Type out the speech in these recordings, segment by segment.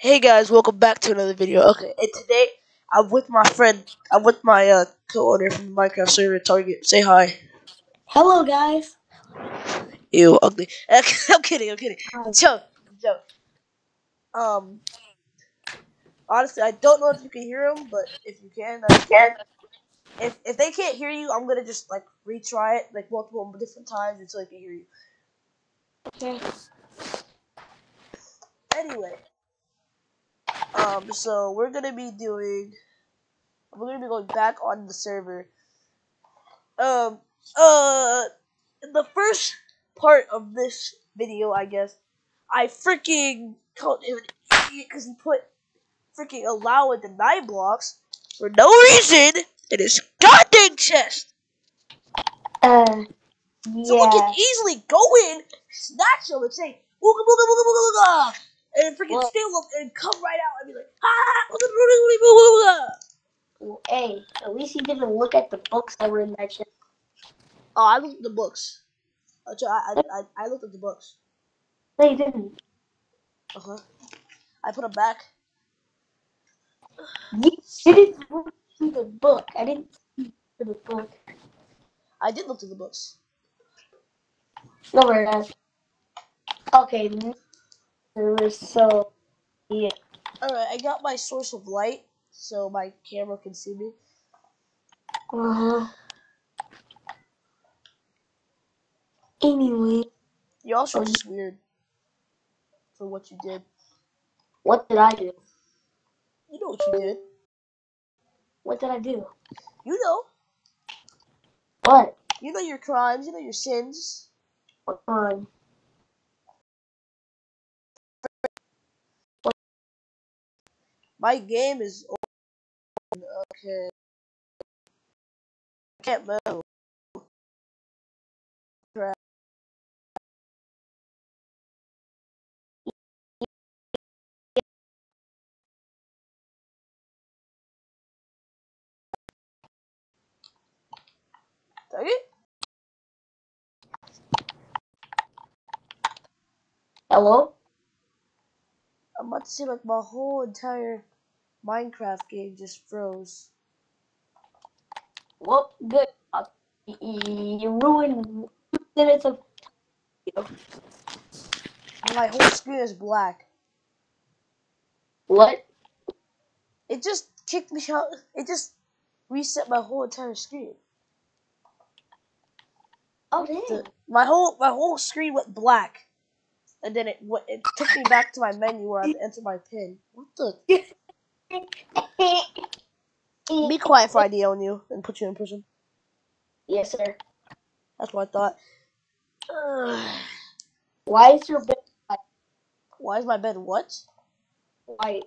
Hey guys, welcome back to another video. Okay, and today I'm with my friend, I'm with my uh, co-owner from the Minecraft server, Target. Say hi. Hello, guys. Ew, ugly. I'm kidding, I'm kidding. Hi. Joke, joke. Um, honestly, I don't know if you can hear him, but if you can, then can. If if they can't hear you, I'm gonna just like retry it like multiple different times until I can hear you. Okay. Anyway, um, so we're gonna be doing, we're gonna be going back on the server. Um, uh, in the first part of this video, I guess, I freaking called him an idiot because he put freaking allow and deny blocks for no reason in his goddamn chest. Uh, Someone yeah. can easily go in, snatch him, and say, "Ooga booga booga booga booga," and freaking What? steal him and come right out and be like, "Ah, ooga booga booga booga booga." Well, hey, at least he didn't look at the books that were in that chest. Oh, I looked at the books. I, I, I, I looked at the books. No, he didn't. Uh huh. I put them back. You didn't look through the book. I didn't see through the book. I did look at the books. No, where that. Okay. So. Yeah. All right, I got my source of light so my camera can see me. Uh huh. Anyway, You also just weird for what you did. what did I do? You know what you did. What did I do? You know. What? You know your crimes. You know your sins. What fun? My game is open. Okay. I can't move. Hello? I'm about to say like my whole entire Minecraft game just froze. Well, good. Uh, you ruined two minutes of. My whole screen is black. What? It just kicked me out. It just reset my whole entire screen. Oh, The- my whole my whole screen went black, and then it it took me back to my menu where I had to enter my pin. What the? Be quiet if I DL you and put you in prison. yes, sir. That's what I thought. Ugh. Why is your bed Why is my bed what? white?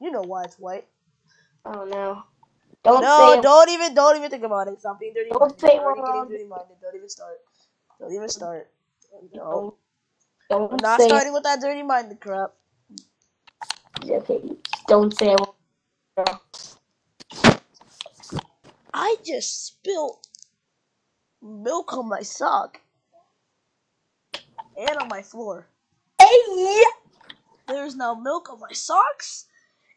You know why it's white. Oh, no. Don't no, say don't even don't even think about it. Stop being dirty. Don't minded. say we're dirty minded. Don't even start. Don't even start. No, Don't, not starting with that dirty minded crap. Okay, don't say I just spilled milk on my sock and on my floor. Hey, There's now milk on my socks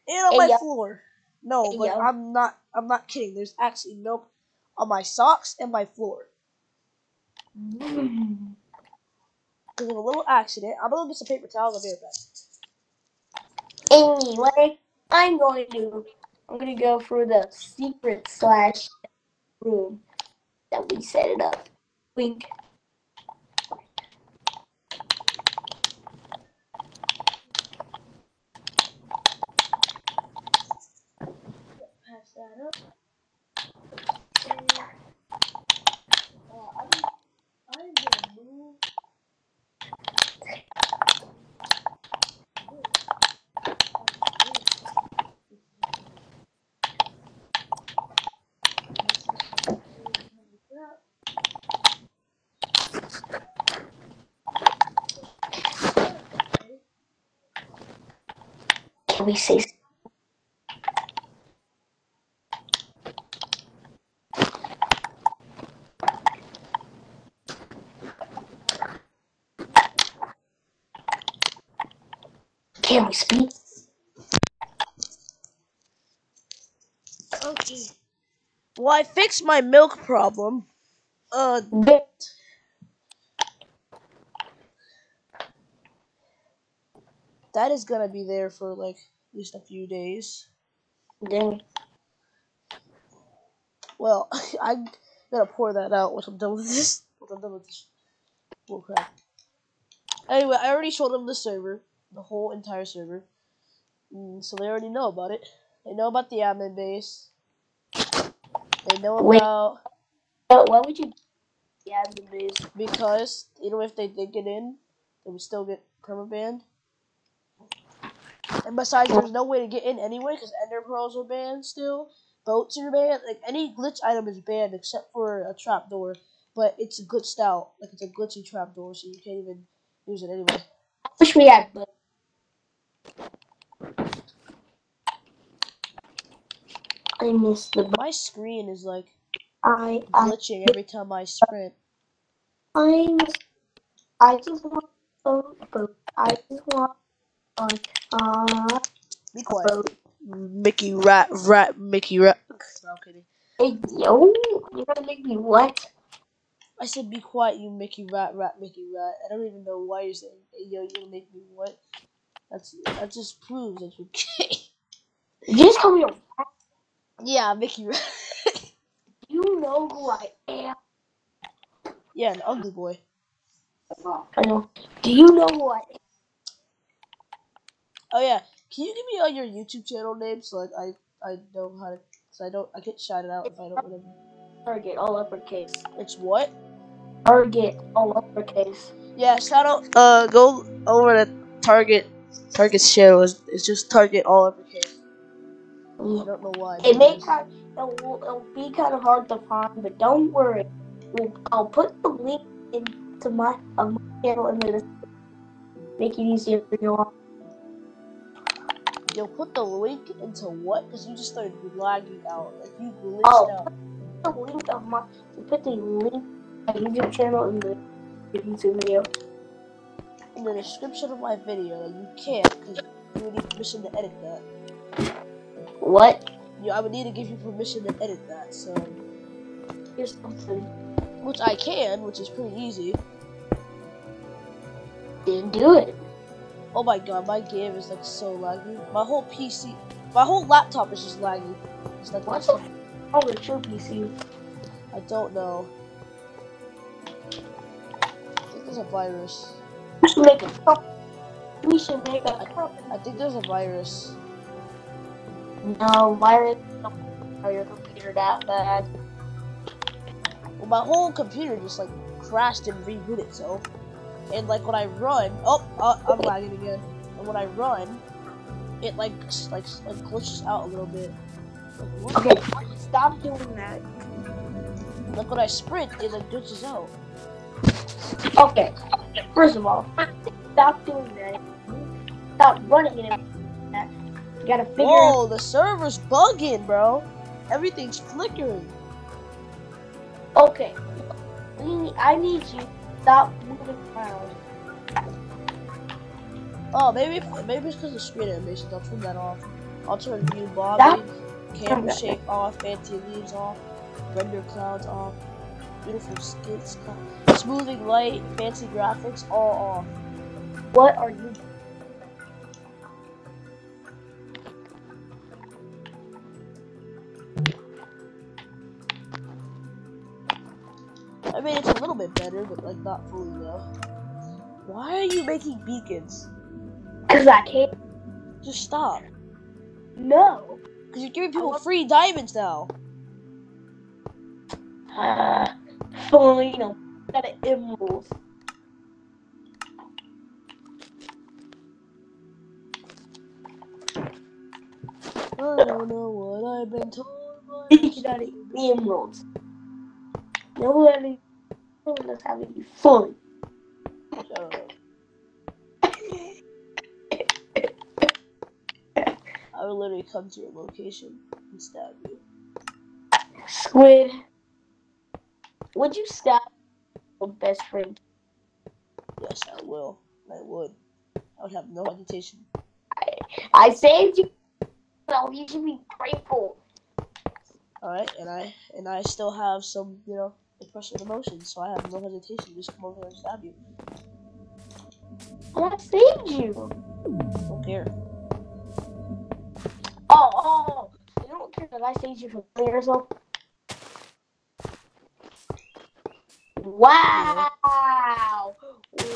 and on Hey, my yo. floor. No, Hey, but yo. I'm not. I'm not kidding. There's actually milk on my socks and my floor. Mm. Because of a little accident. I'm gonna get some paper towels. I'll be right back. Anyway, I'm going to I'm gonna go through the secret slash room that we set it up. Wink. Patch that up. And, uh, I'm, I'm gonna move. Can we say Can we speak? Okay. Well, I fixed my milk problem. Uh, That is gonna be there for like at least a few days. Then Well, I'm gonna pour that out once I'm done with this. Once I'm done with this. Crap. Anyway, I already showed them the server, the whole entire server. Mm, so they already know about it. They know about the admin base. They know about uh, why would you the base? because even if they did get in, they would still get permabanned. And besides, there's no way to get in anyway because Ender Pearls are banned still. Boats are banned. Like any glitch item is banned except for a trapdoor. But it's a glitched out. Like it's a glitchy trapdoor, so you can't even use it anyway. I wish we had but I miss the My screen is like I I glitching every time I sprint. I miss I just want a boat. I just want a uh Be quiet. boat. Mickey Rat Rat Mickey Rat. No, I'm kidding. Hey yo, you're gonna make me what? I said be quiet, you Mickey Rat Rat Mickey Rat. I don't even know why you're saying hey, yo, you're gonna make me what? That's that just proves that you're gay. You just call me a rat? yeah, Mickey Rat. you know who I am. yeah, an ugly boy. I know. Do you know who I am? Oh yeah, can you give me all your YouTube channel names so like I I know how to so I don't I get shouted out if I don't remember. Target all uppercase. It's what? Target all uppercase. Yeah, shout out. Uh, go over to Target. Target's channel is it's just Target all uppercase. I don't know why. It may kind it'll, it'll be kind of hard to find, but don't worry. We'll, I'll put the link into my, of my channel in the make it easier for you all. You'll put the link into what? Because you just started lagging out. Like you glitched Oh. out. The link of my put the link of my YouTube channel in the YouTube video. in the description of my video. Like you can't because you would need permission to edit that. What? You, I would need to give you permission to edit that. So, Here's something. which I can, which is pretty easy. Didn't do it. Oh my god, my game is like so laggy. My whole PC, my whole laptop is just laggy. It's like What's the oh it's your PC? I don't know. I think there's a virus. We should make a cup. We should make a cup. I think there's a virus. No, virus don't are your computer that bad. Well, my whole computer just like crashed and rebooted itself. And like when I run, oh, uh, I'm lagging again. And when I run, it like like like glitches out a little bit. Like. Okay, stop doing that. Like when I sprint, it like glitches out. Okay, first of all, stop doing that. Stop running and. You gotta figure out. Whoa, the server's bugging, bro. Everything's flickering. Okay, I need you stop moving around. Oh, maybe maybe it's because of screen animations. I'll turn that off. I'll turn view bobbing, camera shake off, fancy leaves off, render clouds off, beautiful skies, smoothing light, fancy graphics all off. What are you? Better, but like not fully though. Why are you making beacons? Cause I can't. Just stop. No. Cause you're giving people free diamonds now. Uh, fine. I'll got an emerald. I don't know what I've been told. But You got an emerald. No one, one is having fun. Shut up. I would literally come to your location and stab you. Squid. Would you stab your best friend? Yes, I will. I would. I would have no hesitation. I saved you. So you should be grateful. All right, and I and I still have some, you know, impression emotions, so I have no hesitation to just come over and stab you. I saved you. Don't care. Oh oh, oh, oh, you don't care that I saved you from killing yourself? Wow!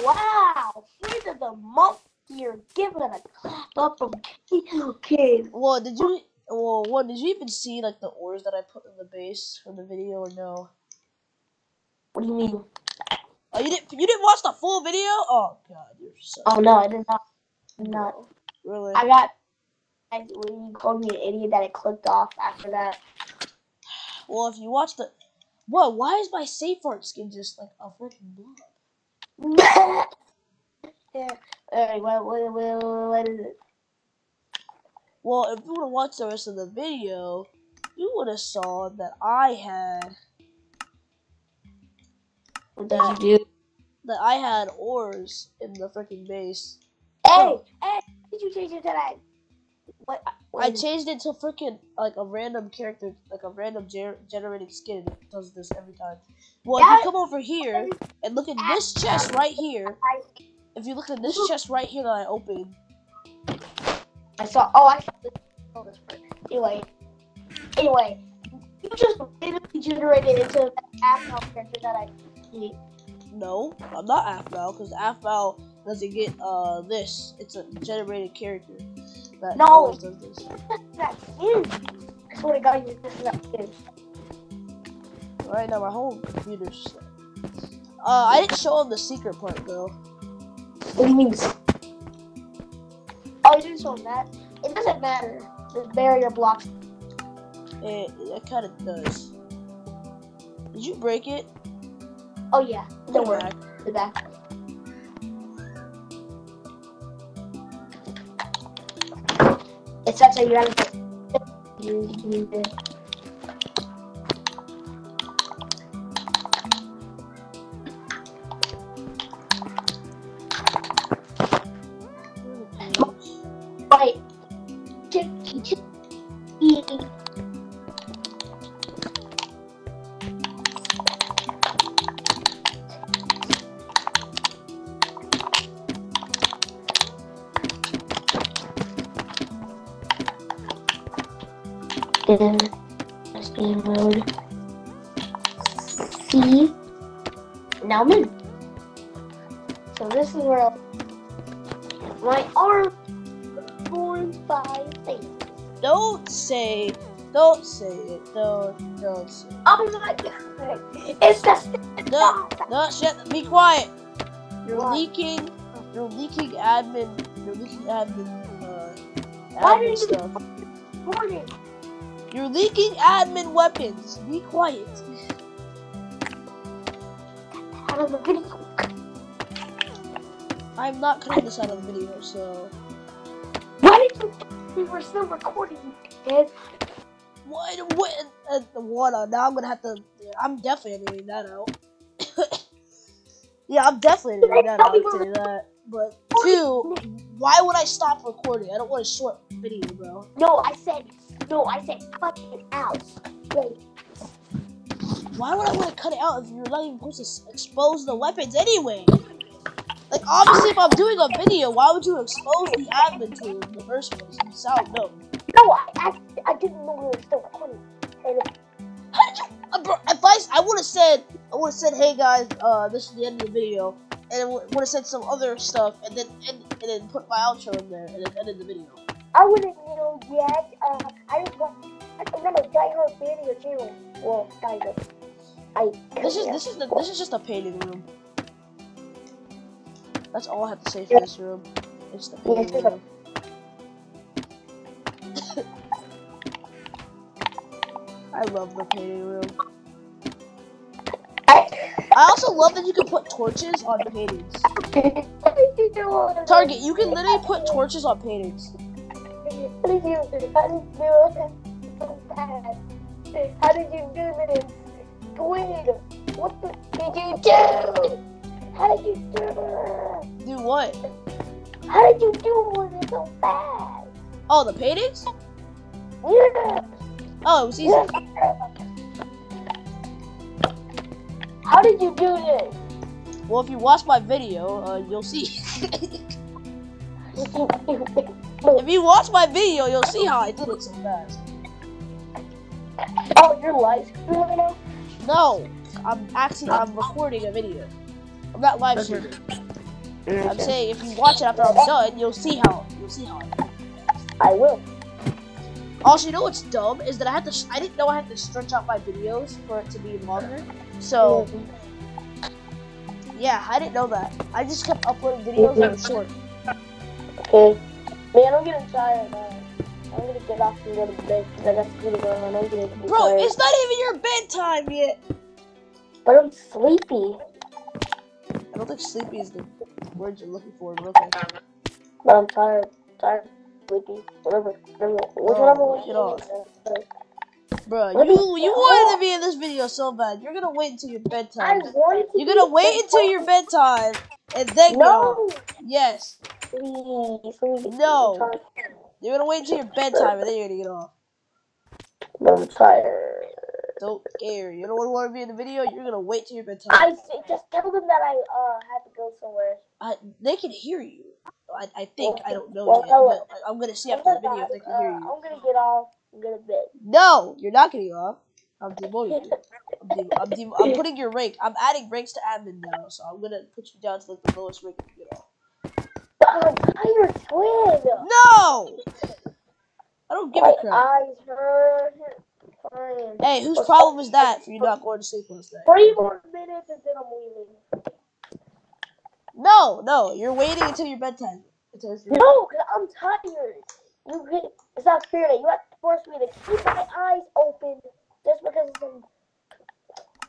Wow! Friend of the month here, giving a clap up from Kid. Well, did you? Well, what did you even see like the ores that I put in the base for the video or no? What do you mean? Oh, you didn't. You didn't watch the full video? Oh God, you're so. Oh no, I did not. Did not. Really? I got. I, when you called me an idiot, that it clicked off after that. Well, if you watch the, what? Why is my safe art skin just like a freaking blob? yeah. Alright, what, what, what, what is it? Well, if you would have watched the rest of the video, you would have saw that I had You do? that I had ores in the freaking base. Hey, hey, did you change it to that? What? what I changed it to freaking like a random character, like a random ger- generated skin. It does this every time. Well, if you come over here and look at this chest right here, if you look at this chest right here that I opened, I saw. Oh, I saw this. Oh, this part. Anyway, anyway, you just randomly generated into that half character that I no, I'm not Afmal because Afmal doesn't get uh this. It's a generated character. That No. does this. That. I swear to God, you're just that is. Right now, my whole computer's. Uh, I didn't show him the secret part though. What do you mean? Oh, you didn't show him that. It doesn't matter. The barrier blocks. It, it kind of does. Did you break it? Oh yeah. Don't worry. The back. It's such a you have to. You you need. Wait. In game mode. C. Now I'm in. So this is where I'll- my arm forms by things. Don't say, don't say it. Don't, don't say. It. Oh my god! It's just No, no, shut. Be quiet. You're What? leaking. You're leaking admin. You're leaking admin. Uh, Why admin you- stuff. morning. You're leaking admin weapons. Be quiet. Out of the video. I'm not cutting this out of the video, so. Why did you? We were still recording, kid. What? What? Uh, what? Now I'm gonna have to. I'm definitely editing that out. yeah, I'm definitely editing that out. Tell that. But two, why would I stop recording? I don't want a short video, bro. No, I said no. I said cut it out. Wait. Why would I want to cut it out if you're not even supposed to expose the weapons anyway? Like, obviously, if I'm doing a video, why would you expose the admin tool in the first place? You sound dumb. No, I, I, I didn't know we were still recording. How did you? Uh, bro, if I, I would have said, I would have said, hey guys, uh, this is the end of the video, and I would have said some other stuff, and then and, and then put my outro in there, and then ended the video. I wouldn't know yet. Uh, I don't know. I'm a diehard fan of your channel. Well, kind of. I. This is this is the, this is just a painting room. That's all I have to say for this room. It's the painting it's room. I love the painting room. I. I also love that you can put torches on paintings. Target, you can literally put torches on paintings. How did you? How did you do it so bad? How did you do this? Wait, what the, did you do? How did you do it? Do what? How did you do it so fast? Oh, the paintings? Yeah. Oh, it was easy. How did you do this? Well, if you watch my video, uh, you'll see. if you watch my video, you'll see how I did it so fast. oh, you're live streaming right now? No, I'm actually I'm recording a video. I'm not live streaming. I'm saying if you watch it after I'm done, you'll see how you'll see how. I. I will. Also, you know what's dumb is that I had to. I didn't know I had to stretch out my videos for it to be longer. So yeah, I didn't know that. I just kept uploading videos that were short. Okay. Man, I'm getting tired, man. I'm gonna get off and go to bed because I got school to go on. I'm Bro, tired. it's not even your bedtime yet. But I'm sleepy. I don't think sleepy is the word you're looking for, but okay. But I'm tired. Tired. Sleepy. Whatever. Whatever. Which Oh, one I'm get off. Bro, you you wanted to be in this video so bad. You're gonna wait until your I bedtime. wanted to You're gonna wait until your bedtime and then. No! Yes. Please, please. No. You're gonna wait until your bedtime and then you're gonna get off. I'm tired. Don't care. You don't want to be in the video. You're gonna wait till your bedtime. I just tell them that I uh had to go somewhere. I, they can hear you. I, I think. I don't know Well, yet. But I'm gonna see after the video if they can hear Uh, you. I'm gonna get off and go to bed. No, you're not getting off. I'm demoting you. I'm, de- I'm, de- I'm putting your rank. I'm adding ranks to admin now, so I'm gonna put you down to like the lowest rank you can get off. I'm tired, twin. No! I don't give My a crap. eyes hurt. Fine. Hey, whose problem is that for you not going to sleep last night? Three more minutes and then I'm leaving. No, no, you're waiting until your bedtime. Until your- No, cause I'm tired. You get, it's not fair that you have to force me to keep my eyes open just because it's in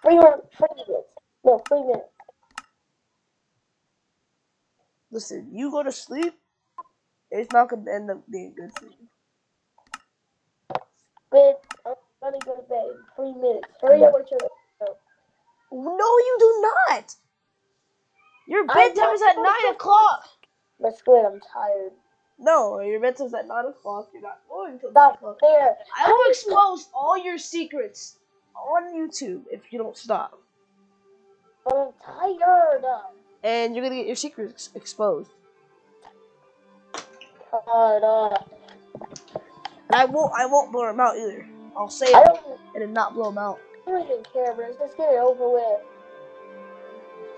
three more three minutes. No, three minutes. Listen, you go to sleep, it's not gonna end up being good for you. But I'm gonna go to bed in three minutes. Hurry up with your No, you do not. Your bedtime is at nine o'clock. But Squid, I'm tired. No, your bedtime's at nine o'clock. You're not going nine Not fair. I will expose all your secrets on YouTube if you don't stop. But I'm tired. And you're gonna get your secrets exposed. Uh, And I won't I won't blow them out either. I'll say I it and then not blow them out. I don't even care, bro. Just get it over with.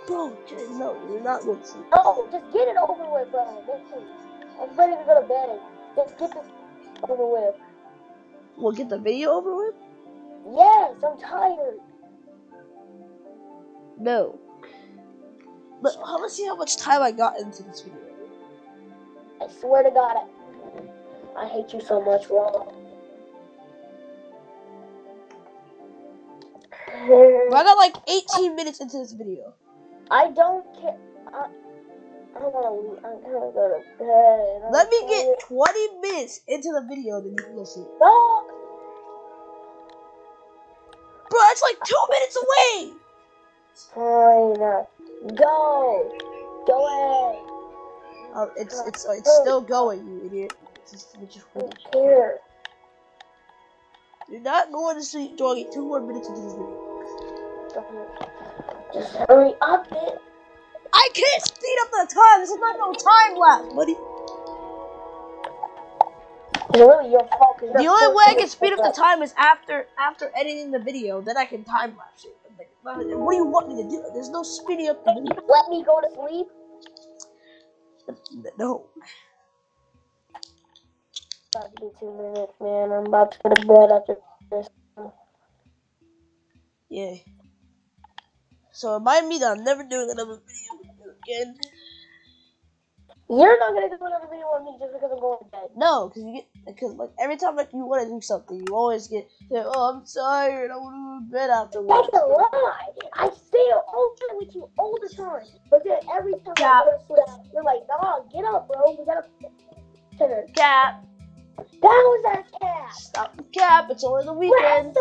Bro, just- no, you're not going to. No, just get it over with, bro. Listen, I'm ready to go to bed. Just get this over with. We'll get the video over with? Yes, I'm tired. No. But uh, let's see how much time I got into this video. I swear to God, I, I hate you so much, Ron. Bro, I got like 18 minutes into this video. I don't care. I, I don't want to leave. I'm gonna go to bed. I'm Let me get 20 minutes into the video, then you can go sleep. No! Bro, it's like two minutes away. Fine. Go. Go ahead. Oh, it's it's it's still going, you idiot. Just, just I don't care. You're not going to sleep during two more minutes into this video. Just hurry up, it. I can't speed up the time. This is not no time lapse, buddy. It's really your fault. The only way I can speed up the time is after after editing the video. Then I can time lapse it. I'm like, "Wow, what do you want me to do? There's no speeding up. Let me go to sleep. No. About to be two minutes, man. I'm about to go to bed after this. Yeah. So remind me that I'm never doing another video with you again. You're not gonna do another video on me just because I'm going to bed. No, because you get because like every time like you want to do something, you always get say, "Oh, I'm tired. I want to go to bed afterwards." That's a lie. I stay over with you all the time. But then every time Yeah. I go to sleep, you're like, nah, get up, bro. We gotta. Cap. That was our cap. Stop the cap. It's only the weekend.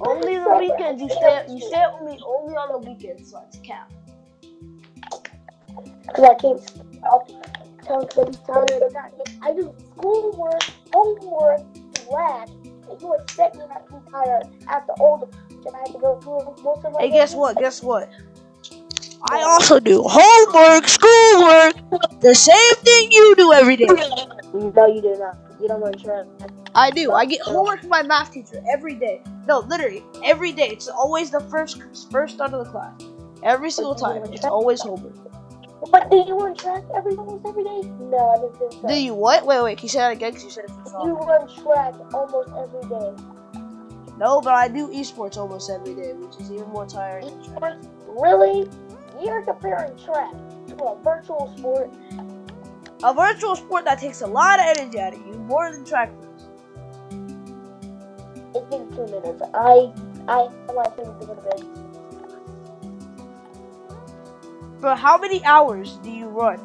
Only the weekends. You stay you stay with me only on the weekends. So it's cap. Because I can't stop tell because I'm tired. I'm not, I do schoolwork, homework, track, and you expect me not to be tired after all the that I have to go through most of my Hey, guess what? Guess what? I also do homework, schoolwork, the same thing you do every day. No, you do not. You don't run track. I do. I get homework from my math teacher every day. No, literally every day. It's always the first first start of the class. Every single time. It's always homework. But do you run track every almost every day? No, I didn't think so. Do you what? Wait, wait. Can you say that again? Because you said it for You run track almost every day. No, but I do esports almost every day, which is even more tiring than track. Esports? Really? You're comparing track to a virtual sport. A virtual sport that takes a lot of energy out of you, more than track does. It's been two minutes. I I have my things to go to bed. But how many hours do you run?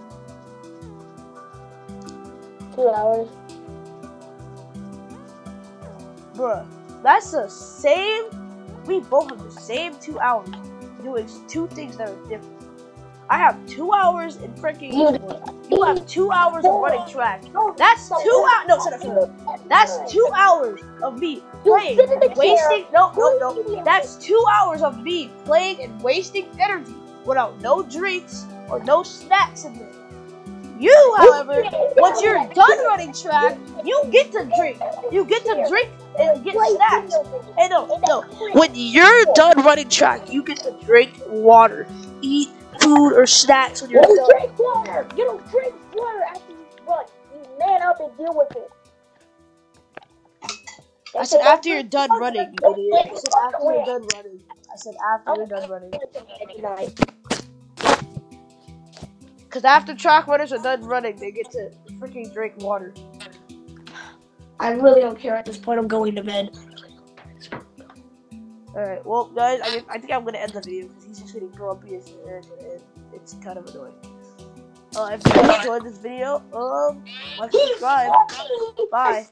Two hours. Bruh, that's the same. We both have the same two hours doing two things that are different. I have two hours in freaking You- esports. You have two hours of running track. That's two hours. No, shut up. That's two hours of me playing, sit in the and wasting. No, no, no. That's two hours of me playing and wasting energy without no drinks or no snacks in there. You, however, once you're done running track, you get to drink. You get to drink and get snacks. Hey, no, no. When you're done running track, you get to drink water, eat food or snacks when You you're don't done. drink water. You don't drink water after you run. You man up and deal with it. I said after you're done running, you idiot. I said after you're done running. I said after you're done running. Because after track runners are done running, they get to freaking drink water. I really don't care at this point. I'm going to bed. Alright, well, guys, I, I think I'm going to end the video because he's just getting grumpy as and, and it's kind of annoying. Uh, if you guys enjoyed this video, um, like, subscribe. Bye.